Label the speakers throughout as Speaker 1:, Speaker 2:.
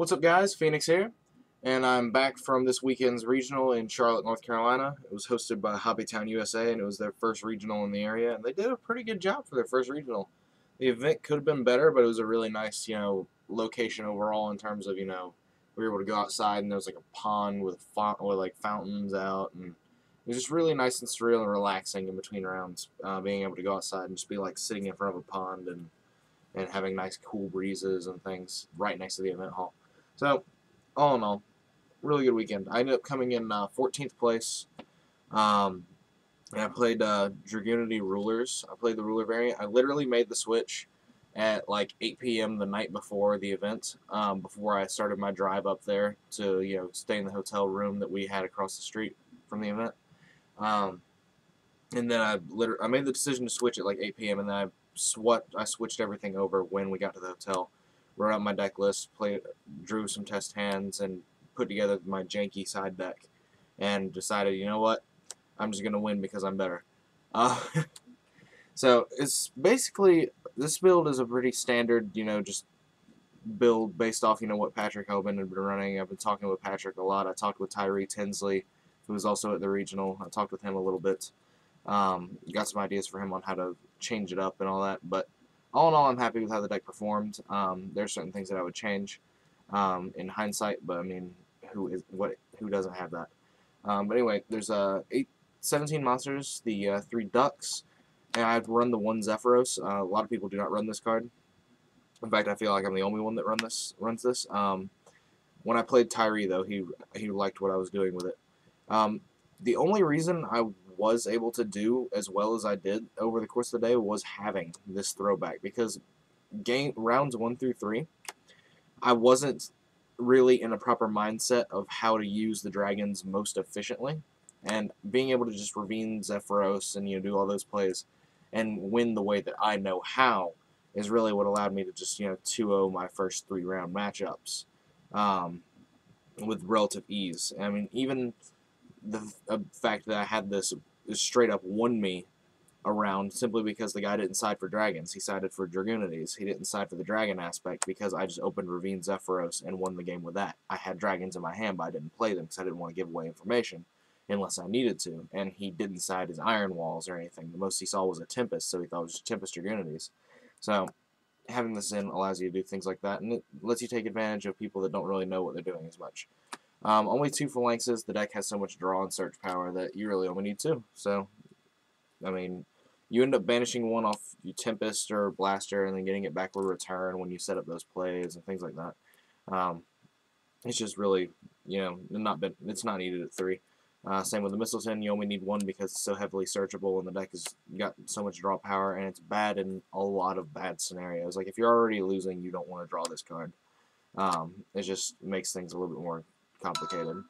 Speaker 1: What's up guys, Phoenix here, and I'm back from this weekend's regional in Charlotte, North Carolina. It was hosted by Hobbytown USA, and it was their first regional in the area, and they did a pretty good job for their first regional. The event could have been better, but it was a really nice, you know, location overall in terms of, you know, we were able to go outside, and there was like a pond with, font with like fountains out, and it was just really nice and surreal and relaxing in between rounds, uh, being able to go outside and just be like sitting in front of a pond and and having nice cool breezes and things right next to the event hall. So, all in all, really good weekend. I ended up coming in uh, 14th place. Um, and I played uh, Dragunity Rulers. I played the ruler variant. I literally made the switch at like 8 p.m. the night before the event, um, before I started my drive up there to you know stay in the hotel room that we had across the street from the event. Um, and then I literally I made the decision to switch at like 8 p.m. and then I swat I switched everything over when we got to the hotel wrote out my deck list, played, drew some test hands, and put together my janky side deck, and decided, you know what, I'm just gonna win because I'm better. Uh, so it's basically this build is a pretty standard, you know, just build based off, you know, what Patrick Hoban had been running. I've been talking with Patrick a lot. I talked with Tyree Tinsley, who was also at the regional. I talked with him a little bit. Um, got some ideas for him on how to change it up and all that, but all in all, I'm happy with how the deck performed. Um, there's certain things that I would change um, in hindsight, but I mean, who is what? Who doesn't have that? Um, but anyway, there's uh, eight, 17 monsters, the uh, three Dux, and I've run the one Zephyros. Uh, a lot of people do not run this card. In fact, I feel like I'm the only one that run this runs this. Um, when I played Tyree, though, he he liked what I was doing with it. Um, the only reason I was able to do as well as I did over the course of the day was having this throwback because game rounds one through three, I wasn't really in a proper mindset of how to use the dragons most efficiently, and being able to just ravine Zephyros and you know do all those plays and win the way that I know how is really what allowed me to just you know 2-0 my first three round matchups um, with relative ease. I mean even the uh, fact that I had this straight up won me around simply because the guy didn't side for dragons. He sided for Dragunities. He didn't side for the dragon aspect because I just opened Ravine Zephyros and won the game with that. I had dragons in my hand, but I didn't play them because I didn't want to give away information unless I needed to. And he didn't side his Iron Walls or anything. The most he saw was a Tempest, so he thought it was Tempest Dragunities. So having this in allows you to do things like that, and it lets you take advantage of people that don't really know what they're doing as much. Um, only two phalanxes. The deck has so much draw and search power that you really only need two. So, I mean, you end up banishing one off your Tempest or Blaster and then getting it back with return when you set up those plays and things like that. Um, it's just really, you know, not been, it's not needed at three. Uh, same with the Mystletainn, you only need one because it's so heavily searchable and the deck has got so much draw power and it's bad in a lot of bad scenarios. Like if you're already losing, you don't want to draw this card. Um, it just makes things a little bit more complicated.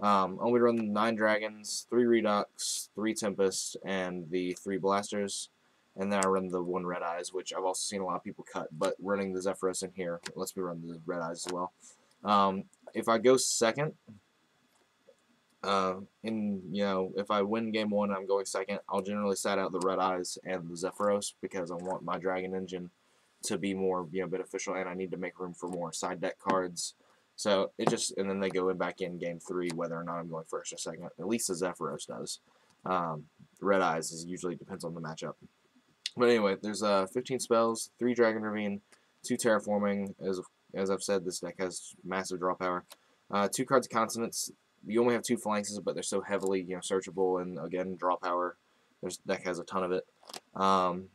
Speaker 1: Um, only run nine dragons, three Redox, three Tempest, and the three blasters. And then I run the one Red Eyes, which I've also seen a lot of people cut, but running the Zephyros in here lets me run the Red Eyes as well. Um, if I go second, uh, in, you know, if I win game one I'm going second, I'll generally set out the Red Eyes and the Zephyros because I want my Dragon Engine to be more, you know, beneficial, and I need to make room for more side deck cards so it just, and then they go in back in game three, whether or not I'm going first or second. At least the Zephyros does. Um, Red Eyes is usually depends on the matchup. But anyway, there's uh, 15 spells, 3 Dragon Ravine, 2 Terraforming. As as I've said, this deck has massive draw power. Uh, 2 cards of Consonants. You only have 2 phalanxes, but they're so heavily you know searchable and, again, draw power. This deck has a ton of it. Um,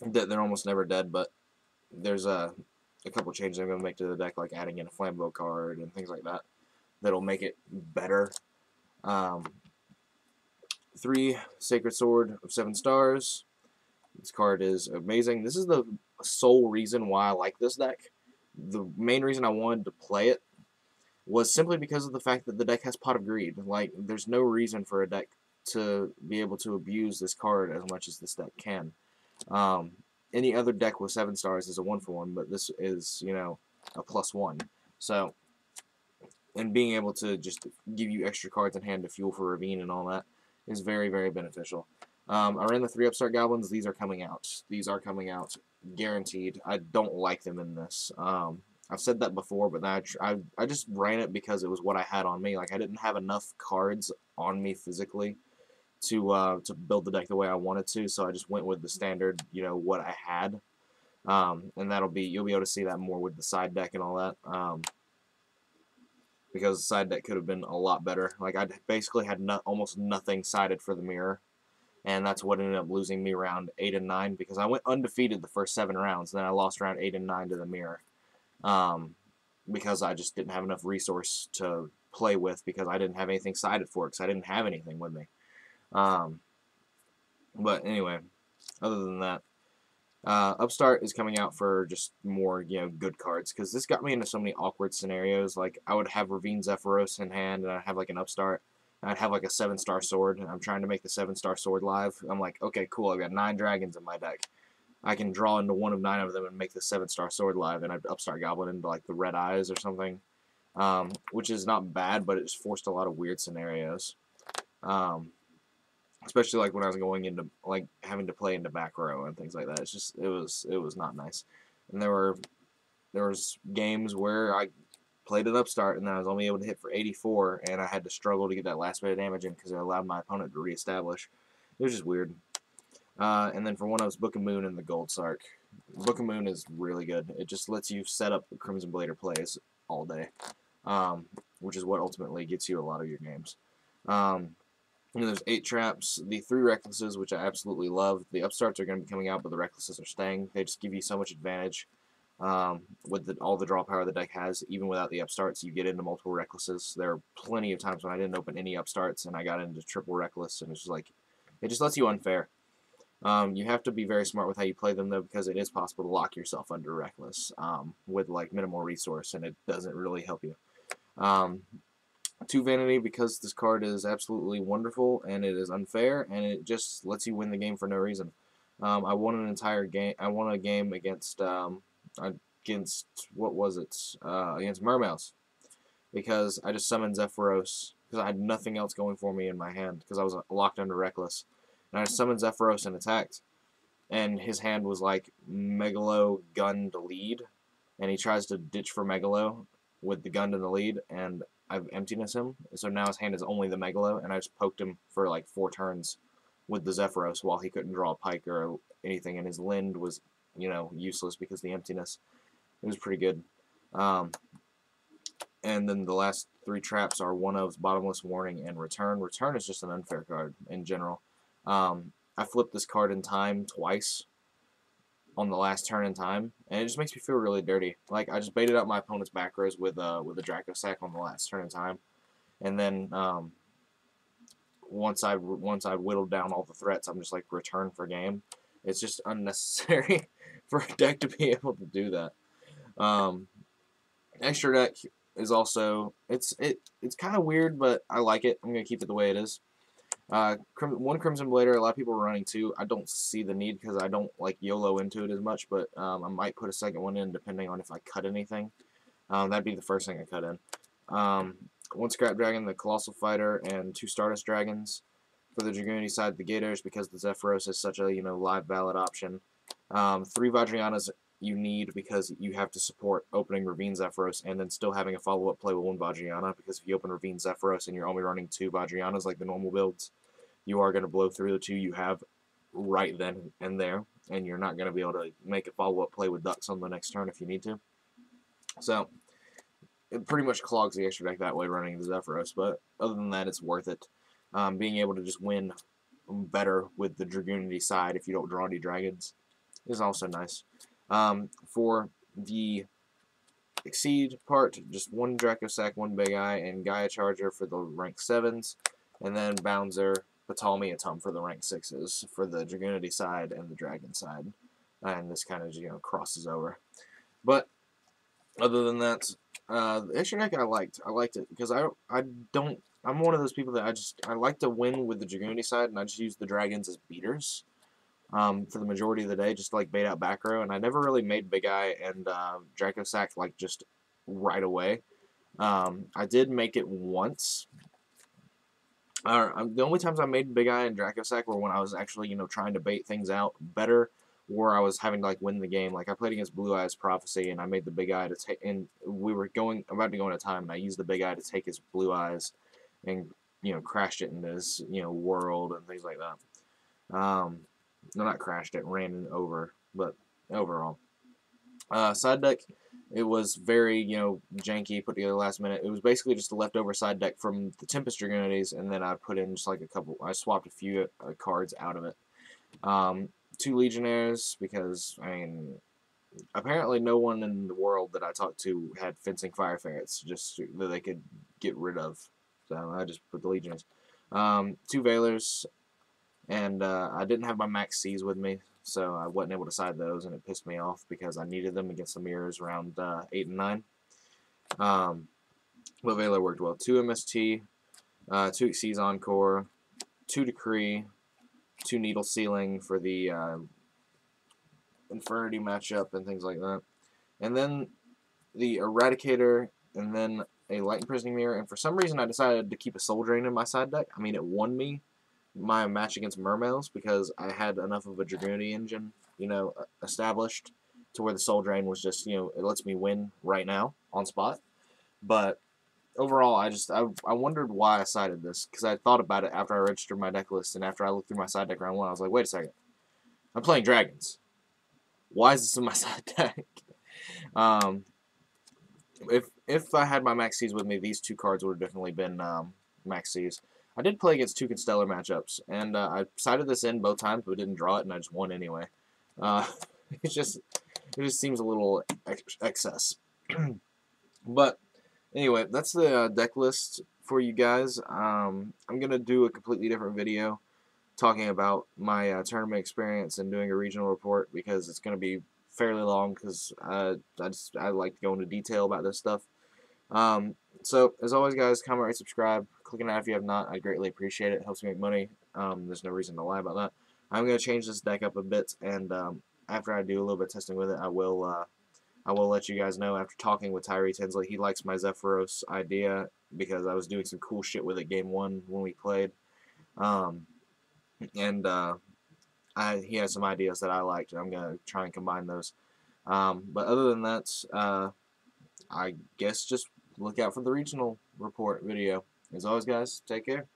Speaker 1: that they're almost never dead, but there's a a couple changes I'm going to make to the deck, like adding in a Flambeau card and things like that, that'll make it better. Um, three Sacred Sword of seven stars. This card is amazing. This is the sole reason why I like this deck. The main reason I wanted to play it was simply because of the fact that the deck has Pot of Greed. Like, there's no reason for a deck to be able to abuse this card as much as this deck can. Um, any other deck with seven stars is a one for one, but this is, you know, a plus one. So, and being able to just give you extra cards in hand to fuel for Ravine and all that is very, very beneficial. Um, I ran the three Upstart Goblins. These are coming out. These are coming out guaranteed. I don't like them in this. Um, I've said that before, but I, I, I just ran it because it was what I had on me. Like, I didn't have enough cards on me physically to uh, to build the deck the way I wanted to, so I just went with the standard, you know, what I had. Um, and that'll be, you'll be able to see that more with the side deck and all that. Um, because the side deck could have been a lot better. Like, I basically had no, almost nothing sided for the mirror and that's what ended up losing me round 8 and 9 because I went undefeated the first 7 rounds, then I lost round 8 and 9 to the mirror um, because I just didn't have enough resource to play with because I didn't have anything sided for it because I didn't have anything with me. Um, but anyway, other than that, uh, Upstart is coming out for just more, you know, good cards, because this got me into so many awkward scenarios, like, I would have Ravine Zephyros in hand, and I'd have, like, an Upstart, I'd have like a seven star sword, and I'm trying to make the seven star sword live. I'm like, okay, cool, I've got nine dragons in my deck. I can draw into one of nine of them and make the seven star sword live, and I'd upstart goblin into like the red eyes or something, um, which is not bad, but it just forced a lot of weird scenarios. Um, especially like when I was going into like having to play in the back row and things like that. It's just it was it was not nice, and there were there was games where I played an upstart, and I was only able to hit for 84, and I had to struggle to get that last bit of damage in because it allowed my opponent to reestablish. It was just weird. Uh, and then for one, I was Book of Moon and the Gold Sark. Book of Moon is really good. It just lets you set up Crimson Blader plays all day, um, which is what ultimately gets you a lot of your games. Um, and there's eight traps, the three recklesses, which I absolutely love. The upstarts are going to be coming out, but the recklesses are staying. They just give you so much advantage um, with the, all the draw power the deck has, even without the upstarts, you get into multiple recklesses. There are plenty of times when I didn't open any upstarts and I got into triple reckless, and it's just like, it just lets you unfair. Um, you have to be very smart with how you play them, though, because it is possible to lock yourself under reckless um, with like minimal resource, and it doesn't really help you. Um, two vanity because this card is absolutely wonderful and it is unfair, and it just lets you win the game for no reason. Um, I won an entire game. I won a game against um, against what was it? Uh, against Mermails, because I just summoned Zephyros because I had nothing else going for me in my hand because I was locked under Reckless, and I summoned Zephyros and attacked, and his hand was like Megalo gun to lead, and he tries to ditch for Megalo with the gun in the lead, and I've emptiness him, so now his hand is only the Megalo, and I just poked him for like four turns with the Zephyros while he couldn't draw a pike or anything, and his Lind was you know, useless because the emptiness. It was pretty good. Um, and then the last three traps are one of Bottomless Warning and Return. Return is just an unfair card in general. Um, I flipped this card in time twice on the last turn in time, and it just makes me feel really dirty. Like, I just baited out my opponent's back rows with, uh, with a Dracossack on the last turn in time, and then um, once I once I whittled down all the threats, I'm just like, return for game. It's just unnecessary for a deck to be able to do that. Um, extra deck is also it's it it's kind of weird, but I like it. I'm gonna keep it the way it is. Uh, one Crimson Blader, a lot of people are running two. I don't see the need because I don't like YOLO into it as much, but um, I might put a second one in depending on if I cut anything. Um, that'd be the first thing I cut in. Um, one Scrap Dragon, the Colossal Fighter, and two Stardust Dragons for the Dragunity side, the Gators, because the Zephyros is such a you know live ballot option. Um, three Vajrayanas you need because you have to support opening Ravine Zephyros and then still having a follow-up play with one Vajrayana because if you open Ravine Zephyros and you're only running two Vajrayanas like the normal builds, you are going to blow through the two you have right then and there, and you're not going to be able to make a follow-up play with Dux on the next turn if you need to. So, it pretty much clogs the extra deck that way running the Zephyros, but other than that, it's worth it um, being able to just win better with the Dragunity side if you don't draw any dragons is also nice. Um, for the Exceed part, just one Dracossack, one Big Eye, and Gaia Charger for the rank 7s, and then Bouncer, Ptolemy, Atum for the rank 6s, for the Dragunity side and the Dragon side. And this kind of, you know, crosses over. But, other than that, uh, the extra deck I liked. I liked it because I, I don't I'm one of those people that I just I like to win with the Dragunity side, and I just use the dragons as beaters um, for the majority of the day, just like bait out back row. And I never really made Big Eye and uh, Dracossack like just right away. Um, I did make it once. Uh, the only times I made Big Eye and Dracossack were when I was actually you know trying to bait things out better or I was having to like win the game. Like I played against Blue Eyes Prophecy, and I made the big eye to take, and we were going about to go into time, and I used the big eye to take his Blue Eyes, and you know crashed it in his you know world and things like that. Um, no, not crashed it, ran it over, but overall. Uh, side deck, it was very, you know, janky, put together last minute. It was basically just a leftover side deck from the Tempest Dragunities, and then I put in just like a couple, I swapped a few uh, cards out of it. Um, two Legionnaires, because, I mean, apparently no one in the world that I talked to had fencing fire ferrets, just that they could get rid of. So I just put the Legionnaires. Um, two Veilers, and uh, I didn't have my Maxx C's with me, so I wasn't able to side those, and it pissed me off because I needed them against the mirrors around uh, 8 and 9. Um, but Veiler worked well. 2 MST, uh, 2 Xyz Encore, 2 Decree, 2 Needle Ceiling for the uh, Infernity matchup and things like that. And then the Eradicator, and then a Light Imprisoning Mirror, and for some reason I decided to keep a Soul Drain in my side deck. I mean, it won me my match against Mermails because I had enough of a Dragoon engine, you know, established to where the Soul Drain was just, you know, it lets me win right now on spot. But overall, I just, I, I wondered why I sided this because I thought about it after I registered my deck list and after I looked through my side deck round one, I was like, wait a second. I'm playing Dragons. Why is this in my side deck? um, if if I had my Maxis with me, these two cards would have definitely been um, Maxis. I did play against two Constellar matchups, and uh, I sided this in both times, but didn't draw it, and I just won anyway. Uh, it just it just seems a little ex excess. but anyway, that's the uh, deck list for you guys. Um, I'm gonna do a completely different video talking about my uh, tournament experience and doing a regional report because it's gonna be fairly long because uh, I just I like to go into detail about this stuff. Um, so, as always, guys, comment, rate, subscribe. Click on that if you have not. I greatly appreciate it. It helps me make money. Um, there's no reason to lie about that. I'm going to change this deck up a bit, and um, after I do a little bit of testing with it, I will uh, I will let you guys know after talking with Tyree Tinsley. He likes my Zephyros idea because I was doing some cool shit with it game one when we played. Um, and uh, I, he has some ideas that I liked, I'm going to try and combine those. Um, but other than that, uh, I guess just look out for the regional report video. As always, guys, take care.